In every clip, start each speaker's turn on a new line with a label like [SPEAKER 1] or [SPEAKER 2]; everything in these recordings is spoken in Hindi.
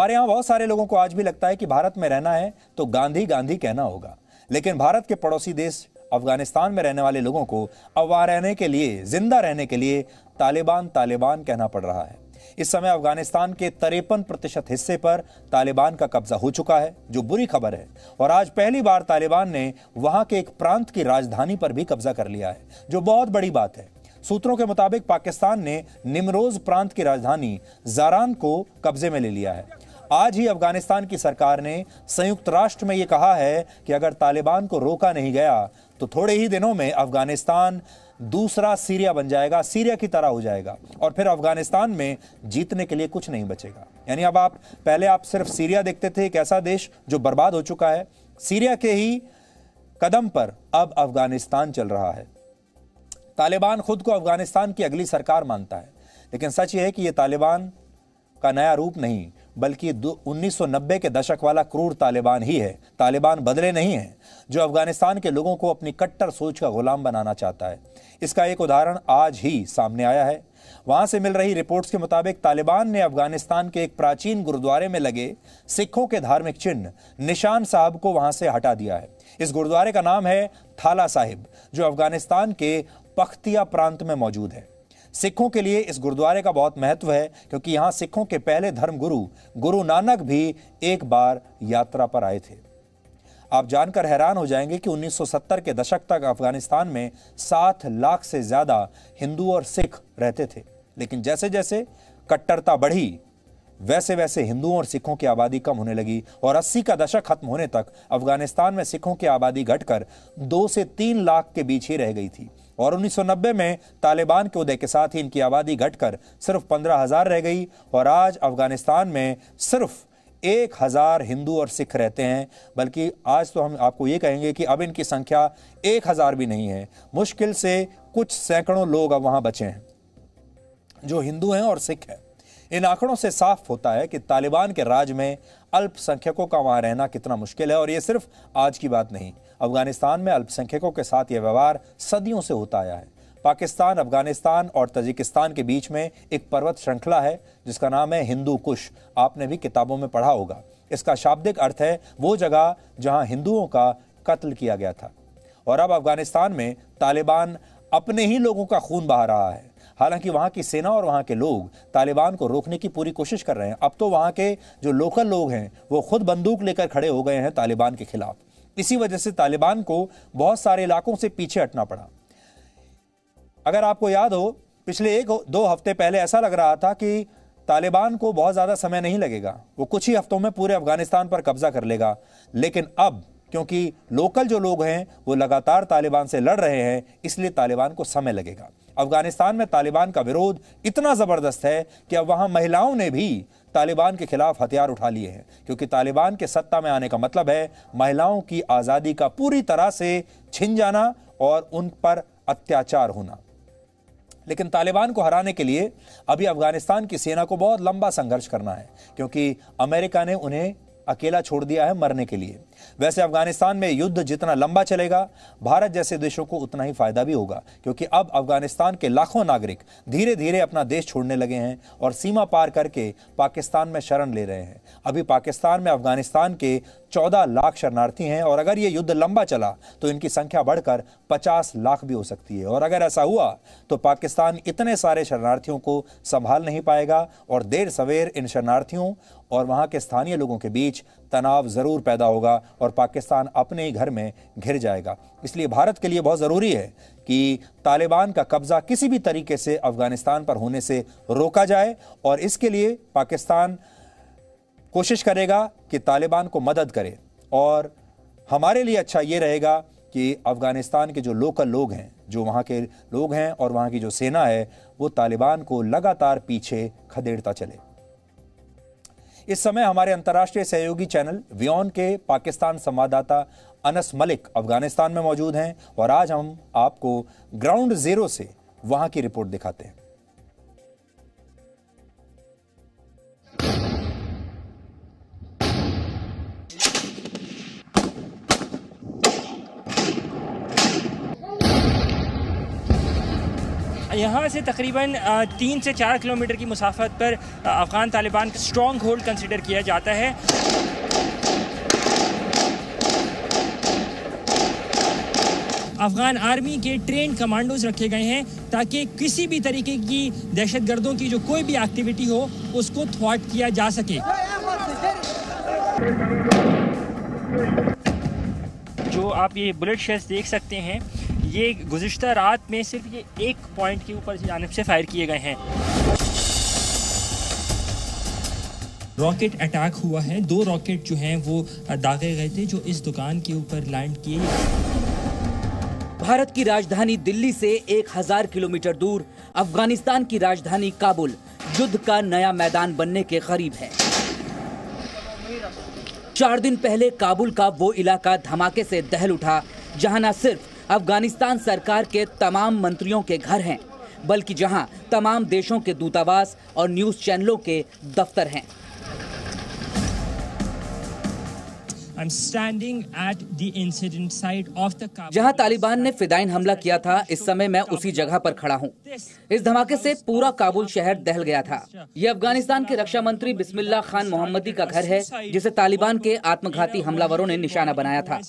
[SPEAKER 1] हमारे यहाँ बहुत सारे लोगों को आज भी लगता है कि भारत में रहना है तो गांधी गांधी कहना होगा। लेकिन भारत के पड़ोसी देश अफ़गानिस्तान में रहने वाले लोगों को अब वहाँ रहने के लिए, ज़िंदा रहने के लिए तालिबान तालिबान कहना पड़ रहा है। इस समय अफ़गानिस्तान के तिरपन प्रतिशत हिस्से पर तालिबान का कब्जा हो चुका है, जो बुरी खबर है। और आज पहली बार तालिबान ने वहाँ के एक प्रांत की राजधानी पर भी कब्जा कर लिया है, जो बहुत बड़ी बात है। सूत्रों के मुताबिक पाकिस्तान ने निमरोज प्रांत की राजधानी जारान को कब्जे में ले लिया है। आज ही अफ़गानिस्तान की सरकार ने संयुक्त राष्ट्र में यह कहा है कि अगर तालिबान को रोका नहीं गया तो थोड़े ही दिनों में अफ़गानिस्तान दूसरा सीरिया बन जाएगा, सीरिया की तरह हो जाएगा और फिर अफ़गानिस्तान में जीतने के लिए कुछ नहीं बचेगा। यानी अब आप, पहले आप सिर्फ़ सीरिया देखते थे एक ऐसा देश जो बर्बाद हो चुका है, सीरिया के ही कदम पर अब अफ़गानिस्तान चल रहा है। तालिबान खुद को अफ़गानिस्तान की अगली सरकार मानता है, लेकिन सच यह है कि यह तालिबान का नया रूप नहीं बल्कि 1990 के दशक वाला क्रूर तालिबान ही है। तालिबान बदले नहीं है, जो अफ़गानिस्तान के लोगों को अपनी कट्टर सोच का गुलाम बनाना चाहता है। इसका एक उदाहरण आज ही सामने आया है। वहाँ से मिल रही रिपोर्ट्स के मुताबिक तालिबान ने अफ़गानिस्तान के एक प्राचीन गुरुद्वारे में लगे सिखों के धार्मिक चिन्ह निशान साहब को वहाँ से हटा दिया है। इस गुरुद्वारे का नाम है थाला साहिब, जो अफ़गानिस्तान के पख्तिया प्रांत में मौजूद है। सिखों के लिए इस गुरुद्वारे का बहुत महत्व है, क्योंकि यहाँ सिखों के पहले धर्म गुरु गुरु नानक भी एक बार यात्रा पर आए थे। आप जानकर हैरान हो जाएँगे कि 1970 के दशक तक अफ़गानिस्तान में सात लाख से ज़्यादा हिंदू और सिख रहते थे। लेकिन जैसे जैसे कट्टरता बढ़ी वैसे वैसे हिंदुओं और सिखों की आबादी कम होने लगी और 80 का दशक खत्म होने तक अफ़गानिस्तान में सिखों की आबादी घटकर दो से तीन लाख के बीच ही रह गई थी। और 1990 में तालिबान के उदय के साथ ही इनकी आबादी घटकर सिर्फ़ पंद्रह हज़ार रह गई और आज अफ़गानिस्तान में सिर्फ़ एक हज़ार हिंदू और सिख रहते हैं। बल्कि आज तो हम आपको ये कहेंगे कि अब इनकी संख्या एक हज़ार भी नहीं है। मुश्किल से कुछ सैकड़ों लोग अब वहाँ बचे हैं, जो हिंदू हैं और सिख हैं। इन आंकड़ों से साफ़ होता है कि तालिबान के राज में अल्पसंख्यकों का वहाँ रहना कितना मुश्किल है, और यह सिर्फ़ आज की बात नहीं। अफ़गानिस्तान में अल्पसंख्यकों के साथ यह व्यवहार सदियों से होता आया है। पाकिस्तान, अफ़गानिस्तान और तजिकिस्तान के बीच में एक पर्वत श्रृंखला है, जिसका नाम है हिंदू कुश। आपने भी किताबों में पढ़ा होगा। इसका शाब्दिक अर्थ है वो जगह जहाँ हिंदुओं का कत्ल किया गया था। और अब अफ़गानिस्तान में तालिबान अपने ही लोगों का खून बहा रहा है। हालाँकि वहाँ की सेना और वहाँ के लोग तालिबान को रोकने की पूरी कोशिश कर रहे हैं। अब तो वहाँ के जो लोकल लोग हैं, वो खुद बंदूक लेकर खड़े हो गए हैं तालिबान के खिलाफ। इसी वजह से तालिबान को बहुत सारे इलाकों से पीछे हटना पड़ा। अगर आपको याद हो, पिछले एक दो हफ़्ते पहले ऐसा लग रहा था कि तालिबान को बहुत ज़्यादा समय नहीं लगेगा। वो कुछ ही हफ्तों में पूरे अफ़गानिस्तान पर कब्जा कर लेगा। लेकिन अब, क्योंकि लोकल जो लोग हैं, वो लगातार तालिबान से लड़ रहे हैं, इसलिए तालिबान को समय लगेगा। अफ़गानिस्तान में तालिबान का विरोध इतना ज़बरदस्त है कि अब वहाँ महिलाओं ने भी तालिबान के खिलाफ हथियार उठा लिए हैं, क्योंकि तालिबान के सत्ता में आने का मतलब है महिलाओं की आज़ादी का पूरी तरह से छिन जाना और उन पर अत्याचार होना। लेकिन तालिबान को हराने के लिए अभी अफ़गानिस्तान की सेना को बहुत लंबा संघर्ष करना है, क्योंकि अमेरिका ने उन्हें अकेला छोड़ दिया है मरने के लिए। वैसे अफ़गानिस्तान में युद्ध जितना लंबा चलेगा, भारत जैसे देशों को उतना ही फ़ायदा भी होगा, क्योंकि अब अफ़गानिस्तान के लाखों नागरिक धीरे धीरे अपना देश छोड़ने लगे हैं और सीमा पार करके पाकिस्तान में शरण ले रहे हैं। अभी पाकिस्तान में अफ़गानिस्तान के चौदह लाख शरणार्थी हैं और अगर ये युद्ध लंबा चला तो इनकी संख्या बढ़कर पचास लाख भी हो सकती है। और अगर ऐसा हुआ तो पाकिस्तान इतने सारे शरणार्थियों को संभाल नहीं पाएगा और देर सवेर इन शरणार्थियों और वहाँ के स्थानीय लोगों के बीच तनाव ज़रूर पैदा होगा और पाकिस्तान अपने ही घर में घिर जाएगा। इसलिए भारत के लिए बहुत ज़रूरी है कि तालिबान का कब्जा किसी भी तरीके से अफ़गानिस्तान पर होने से रोका जाए और इसके लिए पाकिस्तान कोशिश करेगा कि तालिबान को मदद करे। और हमारे लिए अच्छा ये रहेगा कि अफ़गानिस्तान के जो लोकल लोग हैं, जो वहाँ के लोग हैं और वहाँ की जो सेना है, वो तालिबान को लगातार पीछे खदेड़ता चले। इस समय हमारे अंतर्राष्ट्रीय सहयोगी चैनल वियोन के पाकिस्तान संवाददाता अनस मलिक अफ़गानिस्तान में मौजूद हैं और आज हम आपको ग्राउंड ज़ीरो से वहाँ की रिपोर्ट दिखाते हैं।
[SPEAKER 2] यहाँ से तकरीबन तीन से चार किलोमीटर की मुसाफत पर अफ़गान तालिबान का स्ट्रॉन्ग होल्ड कंसिडर किया जाता है। अफगान आर्मी के ट्रेन कमांडोज रखे गए हैं ताकि किसी भी तरीके की दहशत गर्दों की जो कोई भी एक्टिविटी हो, उसको थ्वाट किया जा सके। जो आप ये बुलेट शेल्स देख सकते हैं ये गुज्त रात में सिर्फ़ ये एक पॉइंट के ऊपर जानब से फायर किए गए हैं। रॉकेट अटैक हुआ है। दो रॉकेट जो हैं वो दागे गए थे जो इस दुकान के ऊपर लैंड किए।
[SPEAKER 3] भारत की राजधानी दिल्ली से एक हज़ार किलोमीटर दूर अफ़गानिस्तान की राजधानी काबुल युद्ध का नया मैदान बनने के करीब है। चार दिन पहले काबुल का वो इलाका धमाके से दहल उठा जहाँ न सिर्फ़ अफ़गानिस्तान सरकार के तमाम मंत्रियों के घर हैं, बल्कि जहाँ तमाम देशों के दूतावास और न्यूज़ चैनलों के दफ्तर हैं। जहाँ तालिबान ने फिदाइन हमला किया था इस समय मैं उसी जगह पर खड़ा हूँ। इस धमाके से पूरा काबुल शहर दहल गया था। ये अफ़गानिस्तान के रक्षा मंत्री बिस्मिल्ला खान मोहम्मदी का घर है जिसे तालिबान के आत्मघाती हमलावरों ने निशाना बनाया था।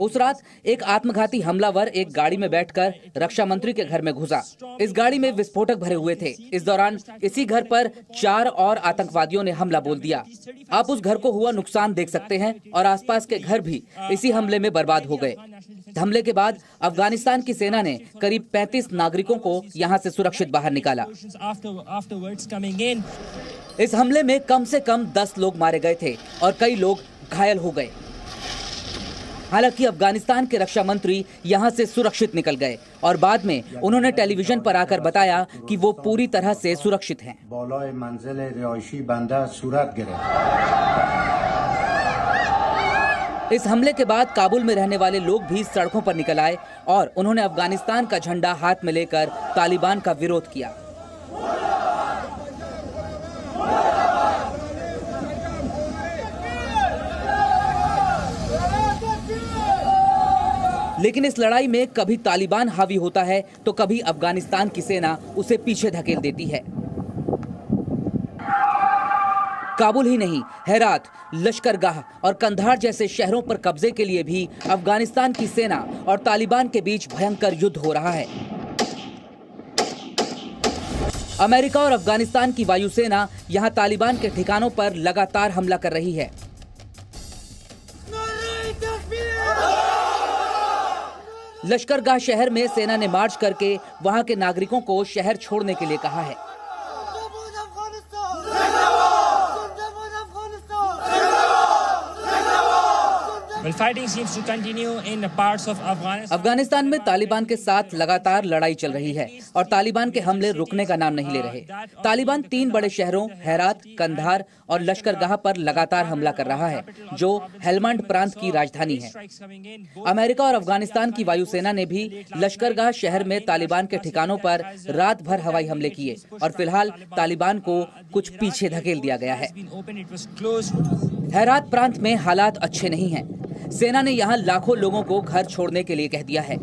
[SPEAKER 3] उस रात एक आत्मघाती हमलावर एक गाड़ी में बैठकर रक्षा मंत्री के घर में घुसा। इस गाड़ी में विस्फोटक भरे हुए थे। इस दौरान इसी घर पर चार और आतंकवादियों ने हमला बोल दिया। आप उस घर को हुआ नुकसान देख सकते हैं और आसपास आसपास के घर भी इसी हमले में बर्बाद हो गए। हमले के बाद अफ़गानिस्तान की सेना ने करीब 35 नागरिकों को यहाँ से सुरक्षित बाहर निकाला। इस हमले में कम से कम 10 लोग मारे गए थे और कई लोग घायल हो गए। हालाँकि अफ़गानिस्तान के रक्षा मंत्री यहाँ से सुरक्षित निकल गए और बाद में उन्होंने टेलीविज़न पर आकर बताया कि वो पूरी तरह से सुरक्षित हैं। इस हमले के बाद काबुल में रहने वाले लोग भी सड़कों पर निकल आए और उन्होंने अफ़गानिस्तान का झंडा हाथ में लेकर तालिबान का विरोध किया। लेकिन इस लड़ाई में कभी तालिबान हावी होता है तो कभी अफ़गानिस्तान की सेना उसे पीछे धकेल देती है। काबुल ही नहीं, हैरात, लश्करगाह और कंधार जैसे शहरों पर कब्जे के लिए भी अफ़गानिस्तान की सेना और तालिबान के बीच भयंकर युद्ध हो रहा है। अमेरिका और अफ़गानिस्तान की वायुसेना यहाँ तालिबान के ठिकानों पर लगातार हमला कर रही है। लश्करगाह शहर में सेना ने मार्च करके वहाँ के नागरिकों को शहर छोड़ने के लिए कहा है। अफ़गानिस्तान में तालिबान के साथ लगातार लड़ाई चल रही है और तालिबान के हमले रुकने का नाम नहीं ले रहे। तालिबान तीन बड़े शहरों हैरात कंधार और लश्करगाह पर लगातार हमला कर रहा है जो हेलमंड प्रांत की राजधानी है। अमेरिका और अफ़गानिस्तान की वायुसेना ने भी लश्करगाह शहर में तालिबान के ठिकानों पर रात भर हवाई हमले किए और फ़िलहाल तालिबान को कुछ पीछे धकेल दिया गया है। हैरात प्रांत में हालात अच्छे नहीं हैं। सेना ने यहाँ लाखों लोगों को घर छोड़ने के लिए कह दिया है।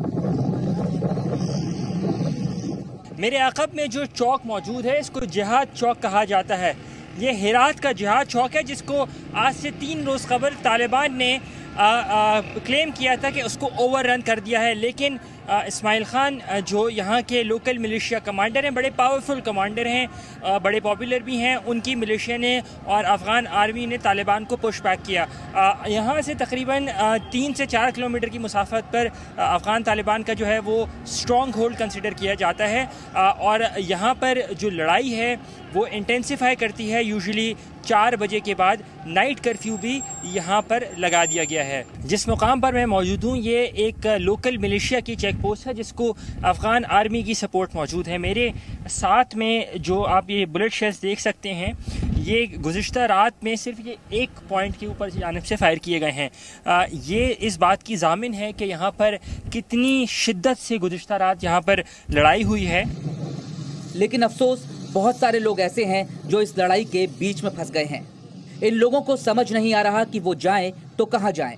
[SPEAKER 2] मेरे अकब में जो चौक मौजूद है इसको जिहाद चौक कहा जाता है। ये हेरात का जिहाद चौक है जिसको आज से तीन रोज़ खबर तालिबान ने आ, आ, क्लेम किया था कि उसको ओवर रन कर दिया है। लेकिन इस्माइल ख़ान जो यहाँ के लोकल मिलिशिया कमांडर हैं, बड़े पावरफुल कमांडर हैं बड़े पॉपुलर भी हैं, उनकी मिलिशिया ने और अफ़गान आर्मी ने तालिबान को पुश बैक किया। यहाँ से तकरीबन तीन से चार किलोमीटर की मुसाफत पर अफ़गान तालिबान का जो है वो स्ट्रॉन्ग होल्ड कंसिडर किया जाता है। और यहाँ पर जो लड़ाई है, वो इंटेंसिफाई करती है यूजुअली चार बजे के बाद नाइट कर्फ्यू भी यहाँ पर लगा दिया गया है। जिस मुकाम पर मैं मौजूद हूँ, ये एक लोकल मिलिशिया की चेक पोस्ट है जिसको अफ़गान आर्मी की सपोर्ट मौजूद है। मेरे साथ में जो आप ये बुलेट शेल्स देख सकते हैं ये गुज्त रात में सिर्फ़ ये एक पॉइंट के ऊपर जानब से फायर किए गए हैं। आ, ये इस बात की जामिन है कि यहाँ पर कितनी शिद्दत से गुज्त रात यहाँ पर लड़ाई हुई है।
[SPEAKER 3] लेकिन अफसोस बहुत सारे लोग ऐसे हैं जो इस लड़ाई के बीच में फंस गए हैं। इन लोगों को समझ नहीं आ रहा कि वो जाएँ तो कहाँ जाएँ।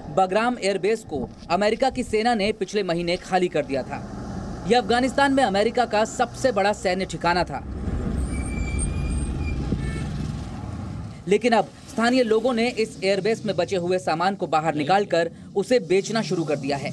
[SPEAKER 3] बगराम एयरबेस को अमेरिका की सेना ने पिछले महीने खाली कर दिया था यह अफगानिस्तान में अमेरिका का सबसे बड़ा सैन्य ठिकाना था लेकिन अब स्थानीय लोगों ने इस एयरबेस में बचे हुए सामान को बाहर निकालकर उसे बेचना शुरू कर दिया है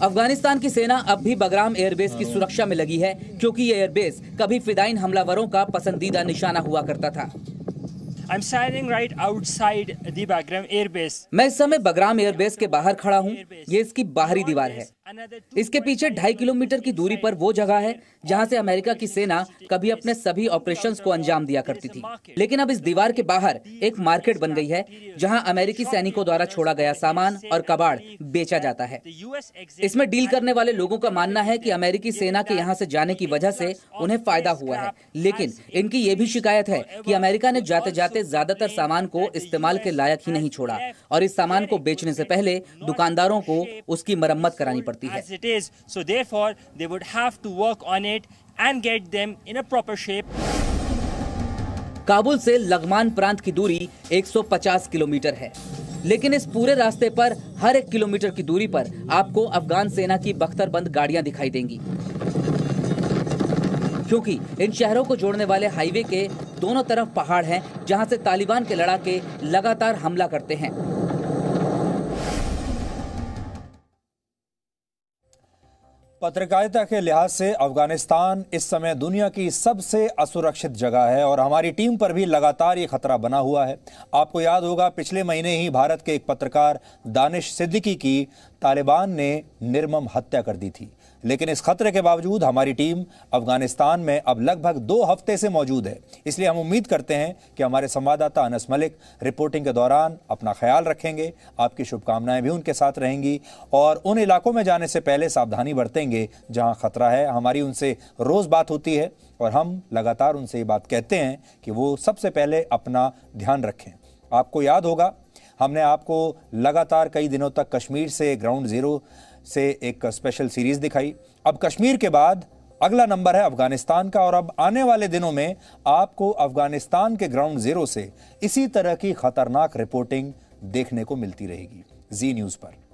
[SPEAKER 3] अफगानिस्तान की सेना अब भी बगराम एयरबेस की सुरक्षा में लगी है क्योंकि ये एयरबेस कभी फिदाइन हमलावरों का पसंदीदा निशाना हुआ करता था
[SPEAKER 2] I'm standing right outside the Bagram Air Base.
[SPEAKER 3] मैं इस समय बगराम एयरबेस के बाहर खड़ा हूँ। ये इसकी बाहरी दीवार है। इसके पीछे ढाई किलोमीटर की दूरी पर वो जगह है जहाँ से अमेरिका की सेना कभी अपने सभी ऑपरेशंस को अंजाम दिया करती थी। लेकिन अब इस दीवार के बाहर एक मार्केट बन गई है जहाँ अमेरिकी सैनिकों द्वारा छोड़ा गया सामान और कबाड़ बेचा जाता है। इसमें डील करने वाले लोगों का मानना है कि अमेरिकी सेना के यहाँ से जाने की वजह से उन्हें फ़ायदा हुआ है। लेकिन इनकी ये भी शिकायत है कि अमेरिका ने जाते जाते ज़्यादातर सामान को इस्तेमाल के लायक ही नहीं छोड़ा और इस सामान को बेचने से पहले दुकानदारों को उसकी मरम्मत करानी पड़ती है. काबुल से लगमान प्रांत की दूरी 150 किलोमीटर है। लेकिन इस पूरे रास्ते पर हर एक किलोमीटर की दूरी पर आपको अफगान सेना की बख्तरबंद गाड़ियाँ दिखाई देंगी। क्योंकि इन शहरों को जोड़ने वाले हाईवे के दोनों तरफ़ पहाड़ हैं, जहाँ से तालिबान के लड़ाके लगातार हमला करते हैं।
[SPEAKER 1] पत्रकारिता के लिहाज से अफ़गानिस्तान इस समय दुनिया की सबसे असुरक्षित जगह है और हमारी टीम पर भी लगातार ये खतरा बना हुआ है। आपको याद होगा, पिछले महीने ही भारत के एक पत्रकार दानिश सिद्दीकी की तालिबान ने निर्मम हत्या कर दी थी। लेकिन इस खतरे के बावजूद हमारी टीम अफ़गानिस्तान में अब लगभग दो हफ़्ते से मौजूद है। इसलिए हम उम्मीद करते हैं कि हमारे संवाददाता अनस मलिक रिपोर्टिंग के दौरान अपना ख्याल रखेंगे, आपकी शुभकामनाएँ भी उनके साथ रहेंगी और उन इलाकों में जाने से पहले सावधानी बरतेंगे जहाँ खतरा है। हमारी उनसे रोज बात होती है और हम लगातार उनसे ये बात कहते हैं कि वो सबसे पहले अपना ध्यान रखें। आपको याद होगा हमने आपको लगातार कई दिनों तक कश्मीर से ग्राउंड ज़ीरो से एक स्पेशल सीरीज़ दिखाई। अब कश्मीर के बाद अगला नंबर है अफ़गानिस्तान का और अब आने वाले दिनों में आपको अफ़गानिस्तान के ग्राउंड ज़ीरो से इसी तरह की खतरनाक रिपोर्टिंग देखने को मिलती रहेगी। जी न्यूज़ पर।